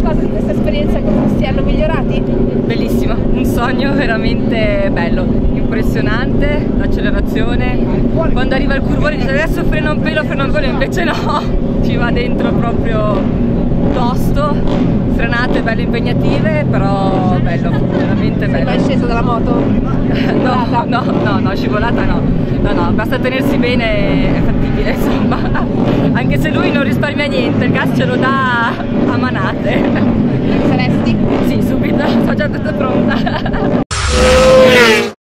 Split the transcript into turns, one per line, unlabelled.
qualcosa di questa esperienza che si hanno migliorati? Bellissimo, un sogno veramente bello, impressionante, l'accelerazione, quando arriva il curvone dice adesso freno un pelo, freno un pelo, invece no, ci va dentro proprio tosto, frenate belle impegnative, però bello, veramente bello. Sei mai sceso dalla moto? no, no, no, no, scivolata no, no, no, basta tenersi bene, è fattibile insomma, anche se lui non risparmia niente, il gas ce lo dà a manare.